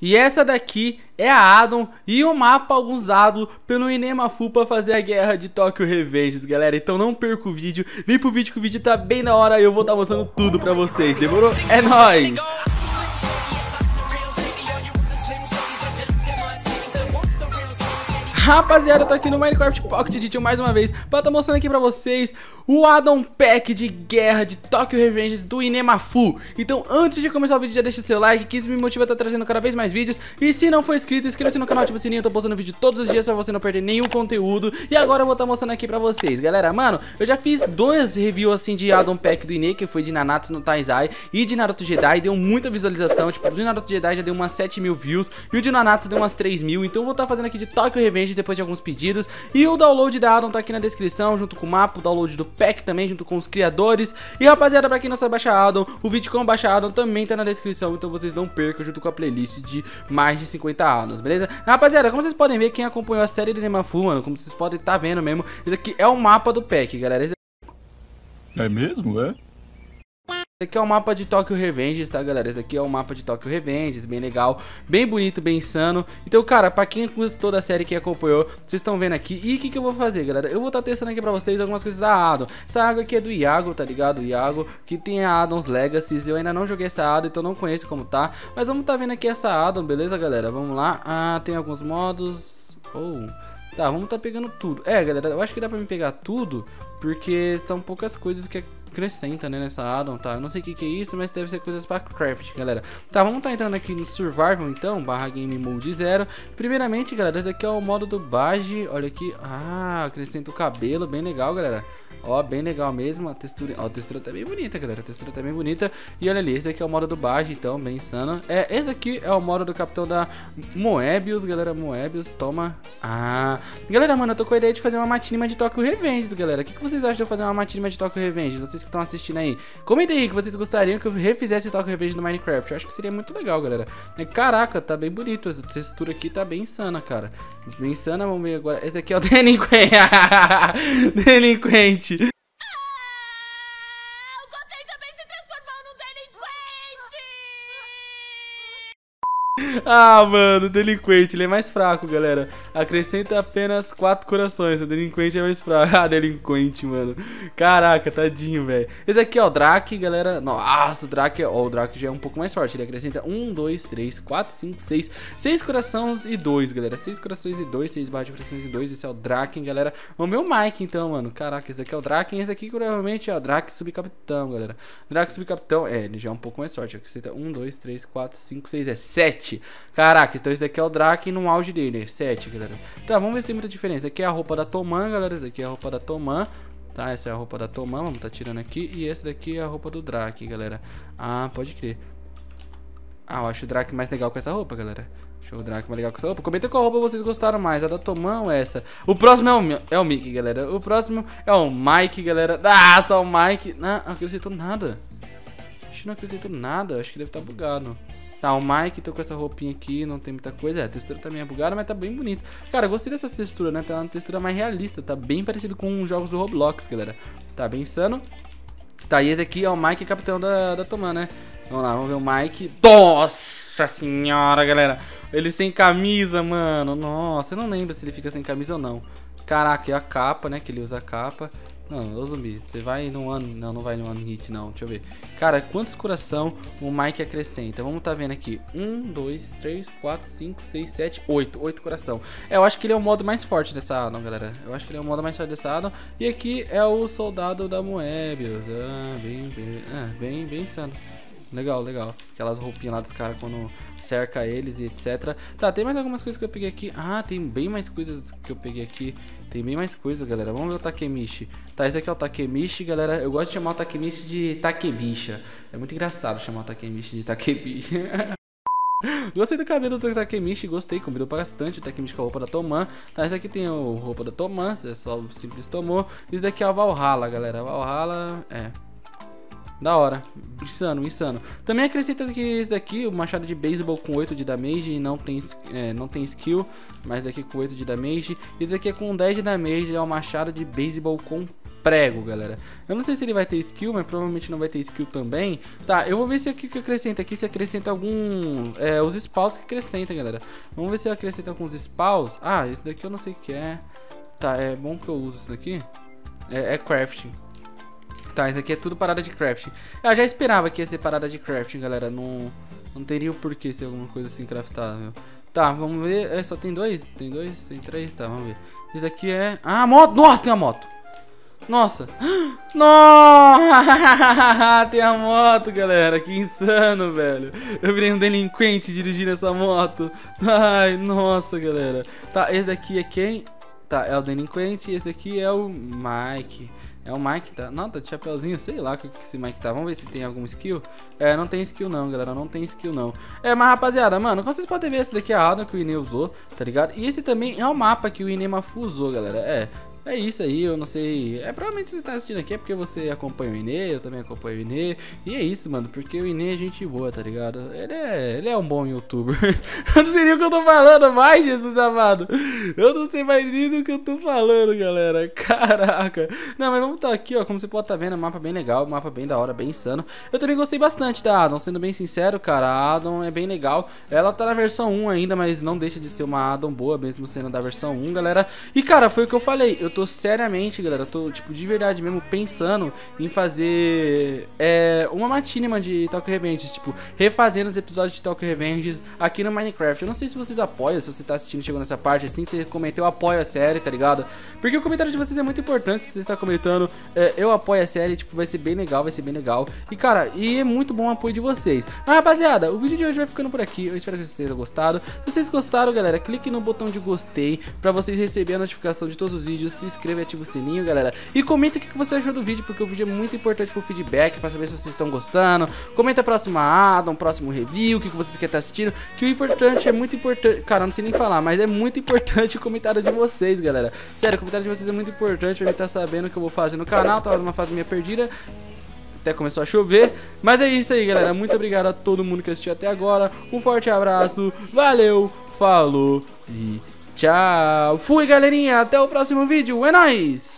E essa daqui é a Adam e o mapa usado pelo Inemafu para fazer a guerra de Tokyo Revenge, galera. Então não perca o vídeo, vem pro vídeo que o vídeo tá bem na hora e eu vou estar tá mostrando tudo pra vocês, demorou? É nóis! Rapaziada, eu tô aqui no Minecraft Pocket Edition mais uma vez Pra estar tá mostrando aqui pra vocês o Addon Pack de guerra de Tokyo Revenge do Inemafu. Então antes de começar o vídeo já deixa seu like que isso me motiva a estar tá trazendo cada vez mais vídeos. E se não for inscrito, inscreva-se no canal, ativa o sininho, eu tô postando vídeo todos os dias pra você não perder nenhum conteúdo. E agora eu vou estar tá mostrando aqui pra vocês. Galera, mano, eu já fiz dois reviews assim de Addon Pack do Ine Que foi de Nanatsu no Taizai e de Naruto Jedi. Deu muita visualização, tipo, do Naruto Jedi já deu umas 7 mil views E o de Nanatsu deu umas 3 mil. Então eu vou estar fazendo aqui de Tokyo Revenge depois de alguns pedidos. E o download da Addon tá aqui na descrição, junto com o mapa, o download do pack também, junto com os criadores. E rapaziada, pra quem não sabe baixar Addon, o vídeo com baixar Addon também tá na descrição, então vocês não percam junto com a playlist de mais de 50 Addons, beleza? Rapaziada, como vocês podem ver, quem acompanhou a série de Nemafu, mano, como vocês podem estar tá vendo mesmo, isso aqui é o mapa do pack, galera. É mesmo, é? Esse aqui é o mapa de Tokyo Revenge, tá galera? Esse aqui é o mapa de Tokyo Revenge, bem legal, bem bonito, bem insano Então cara, pra quem gostou da série que acompanhou, vocês estão vendo aqui E o que, que eu vou fazer galera? Eu vou estar tá testando aqui pra vocês algumas coisas da Addon Essa água aqui é do Iago, tá ligado? O Iago, que tem a Addons Legacies Eu ainda não joguei essa Addon, então não conheço como tá Mas vamos tá vendo aqui essa Addon, beleza galera? Vamos lá, ah, tem alguns modos Oh... Tá, vamos tá pegando tudo. É, galera, eu acho que dá pra me pegar tudo, porque são poucas coisas que acrescenta, né, nessa addon, tá? Não sei o que, que é isso, mas deve ser coisas para craft, galera. Tá, vamos tá entrando aqui no Survival, então, barra Game Mode 0. Primeiramente, galera, esse aqui é o modo do Bage, olha aqui. Ah, acrescenta o cabelo, bem legal, galera. Ó, bem legal mesmo. A textura, ó, a textura tá bem bonita, galera. A textura tá bem bonita. E olha ali, esse aqui é o modo do Bage, então, bem insano. É, esse aqui é o modo do capitão da Moebius, galera. Moebius, toma. Ah. Galera, mano, eu tô com a ideia de fazer uma matinima de Tokyo Revenge, galera. O que, que vocês acham de eu fazer uma matinima de Tokyo Revenge? Vocês que estão assistindo aí. Comenta aí que vocês gostariam que eu refizesse Tokyo Revenge no Minecraft. Eu acho que seria muito legal, galera. Caraca, tá bem bonito. Essa textura aqui tá bem insana, cara. Bem insana. Vamos ver agora. Esse aqui é o delinquente. delinquente. Ah, mano, delinquente, ele é mais fraco, galera. Acrescenta apenas quatro corações. O delinquente é mais fraco. Ah, delinquente, mano. Caraca, tadinho, velho. Esse aqui é o Drake, galera. Nossa, o Drake, ó, o Drake já é um pouco mais forte. Ele acrescenta um, dois, três, quatro, cinco, seis. Seis corações e dois, galera. Seis corações e dois, seis barras de corações e dois. Esse é o Drake, galera. Vamos ver o Mike, então, mano. Caraca, esse aqui é o Drake. Esse aqui, provavelmente, é o Drake subcapitão, galera. Drake subcapitão, é, ele já é um pouco mais forte. Acrescenta um, dois, três, quatro, cinco, seis, é sete. Caraca, então esse daqui é o Drake no auge dele, 7, galera. Tá, vamos ver se tem muita diferença. Aqui é a roupa da Toman, galera. Esse daqui é a roupa da Toman. Tá, essa é a roupa da Toman, vamos tá tirando aqui. E esse daqui é a roupa do Drake, galera. Ah, pode crer. Ah, eu acho o Drake mais legal com essa roupa, galera. Show o Drake mais legal com essa roupa. Comenta qual roupa vocês gostaram mais, a da Toman ou essa. O próximo é o, é o Mickey, galera. O próximo é o Mike, galera. Ah, só o Mike. Não, não nada. Acho que não acrescentou nada. Acho que deve estar tá bugado. Tá, o Mike tô com essa roupinha aqui, não tem muita coisa. É, a textura tá é bugada, mas tá bem bonito. Cara, eu gostei dessa textura, né? Tá uma textura mais realista, tá bem parecido com os jogos do Roblox, galera. Tá bem insano. Tá, e esse aqui é o Mike, capitão da, da Tomã, né? Vamos lá, vamos ver o Mike. Nossa senhora, galera. Ele sem camisa, mano. Nossa, eu não lembro se ele fica sem camisa ou não. Caraca, e a capa, né? Que ele usa a capa. Não, ô zumbi, você vai no ano. Não, não vai no ano hit, não. Deixa eu ver. Cara, quantos coração o Mike acrescenta? Vamos tá vendo aqui. Um, dois, três, quatro, cinco, seis, sete, oito. Oito coração. É, eu acho que ele é o modo mais forte dessa addon, galera. Eu acho que ele é o modo mais forte dessa addon. E aqui é o soldado da Moebius. Ah, bem, bem, ah, bem, bem insano. Legal, legal. Aquelas roupinhas lá dos caras quando cerca eles e etc. Tá, tem mais algumas coisas que eu peguei aqui. Ah, tem bem mais coisas que eu peguei aqui. Tem bem mais coisas, galera. Vamos ver o Takemichi. Tá, esse aqui é o Takemichi, galera. Eu gosto de chamar o Takemichi de Takebicha. É muito engraçado chamar o Takemichi de Takebicha. Gostei do cabelo do Takemichi, gostei, combinou bastante o Takemichi com a roupa da Toman. Tá, esse aqui tem o roupa da Toman, é só o simples tomou. Esse daqui é o Valhalla, galera. Valhalla, é, Da hora. Insano, insano. Também acrescenta que esse daqui, o machado de beisebol com 8 de damage e não tem, é, não tem skill, mas daqui com 8 de damage. Esse aqui é com 10 de damage, é o machado de beisebol com prego, galera. Eu não sei se ele vai ter skill, mas provavelmente não vai ter skill também. Tá, eu vou ver se aqui que acrescenta aqui, se acrescenta algum... É, os spawns que acrescenta, galera. Vamos ver se acrescenta alguns spawns. Ah, esse daqui eu não sei o que é. Tá, é bom que eu uso isso daqui. É, é crafting. Tá, isso aqui é tudo parada de crafting. Eu já esperava que ia ser parada de crafting, galera. Não, não teria o porquê ser alguma coisa assim craftável. Tá, vamos ver. É, só tem dois? Tem dois? Tem três? Tá, vamos ver. Isso aqui é... Ah, moto! Nossa, tem uma moto! Nossa! Nossa! tem a moto, galera. Que insano, velho. Eu virei um delinquente dirigindo essa moto. Ai, nossa, galera. Tá, esse daqui é quem? Tá, é o delinquente. Esse aqui é o Mike. É o Mike, tá? Não, tá de chapeuzinho, sei lá o que, esse Mike tá. Vamos ver se tem algum skill. É, não tem skill não, galera. Não tem skill não. É, mas rapaziada, mano, como vocês podem ver, esse daqui é a Adam que o Ine usou, tá ligado? E esse também é o mapa que o Inemafu usou, galera. É, é isso aí, eu não sei. É provavelmente você tá assistindo aqui é porque você acompanha o Inê, eu também acompanho o Inê. E é isso, mano, porque o Inê é gente boa, tá ligado? Ele é, ele é um bom youtuber. eu não sei nem o que eu tô falando mais, Jesus amado. Eu não sei mais nem o que eu tô falando, galera. Caraca. Não, mas vamos tá aqui, ó. Como você pode tá vendo, é mapa bem legal, mapa bem da hora, bem insano. Eu também gostei bastante da Adam, sendo bem sincero, cara. A Adam é bem legal. Ela tá na versão 1 ainda, mas não deixa de ser uma Adam boa, mesmo sendo da versão 1, galera. E, cara, foi o que eu falei. Eu tô seriamente, galera, eu tô, tipo, de verdade mesmo pensando em fazer é, uma matinima de Tokyo Revenge, tipo, refazendo os episódios de Tokyo Revenge aqui no Minecraft. Eu não sei se vocês apoiam, se você tá assistindo chegou nessa parte assim, se você comentou, eu apoio a série, tá ligado? Porque o comentário de vocês é muito importante, se você está comentando, é, eu apoio a série, tipo, vai ser bem legal, vai ser bem legal. E, cara, e é muito bom o apoio de vocês. Mas, rapaziada, o vídeo de hoje vai ficando por aqui, eu espero que vocês tenham gostado. Se vocês gostaram, galera, clique no botão de gostei pra vocês receberem a notificação de todos os vídeos, se inscreva ativa o sininho, galera. E comenta o que você achou do vídeo, porque o vídeo é muito importante pro feedback, pra saber se vocês estão gostando. Comenta a próxima Adam, próximo review, o que você quer estar tá assistindo. Que o importante é muito importante. Cara, não sei nem falar, mas é muito importante o comentário de vocês, galera. Sério, o comentário de vocês é muito importante pra mim estar tá sabendo o que eu vou fazer no canal. Tava numa fase minha perdida até começou a chover. Mas é isso aí, galera. Muito obrigado a todo mundo que assistiu até agora. Um forte abraço. Valeu, falou e Tchau. Fui, galerinha. Até o próximo vídeo. É nóis.